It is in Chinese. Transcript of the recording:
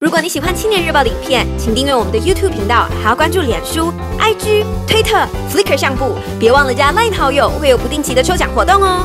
如果你喜欢青年日报的影片，请订阅我们的 YouTube 频道，还要关注脸书、IG、推特、Flickr 相簿，别忘了加 Line 好友，会有不定期的抽奖活动哦。